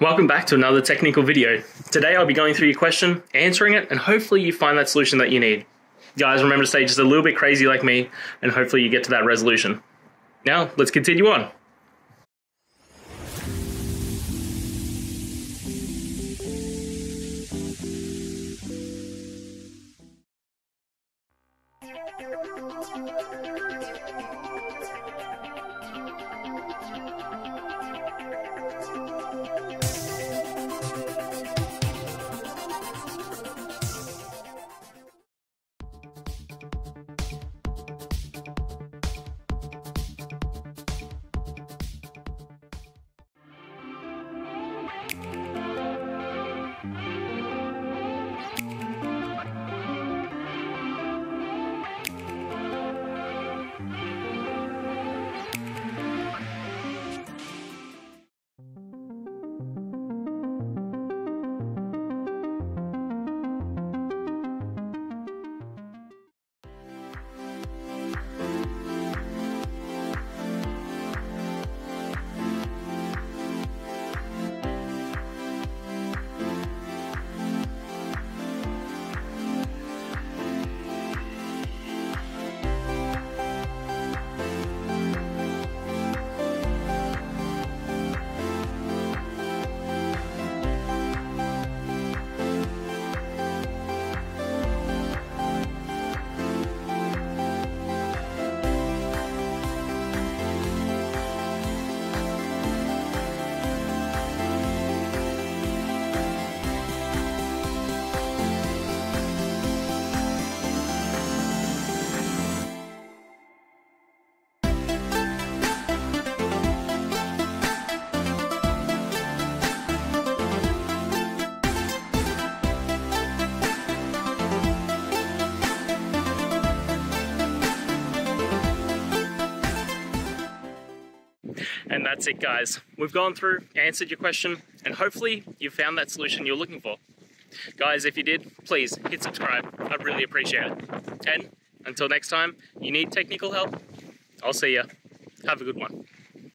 Welcome back to another technical video. Today I'll be going through your question, answering it, and hopefully you find that solution that you need. Guys, remember to stay just a little bit crazy like me, and hopefully you get to that resolution. Now, let's continue on. And that's it, guys. We've gone through, answered your question, and hopefully you found that solution you're looking for. Guys, if you did, please hit subscribe. I'd really appreciate it. And until next time, you need technical help, I'll see ya. Have a good one.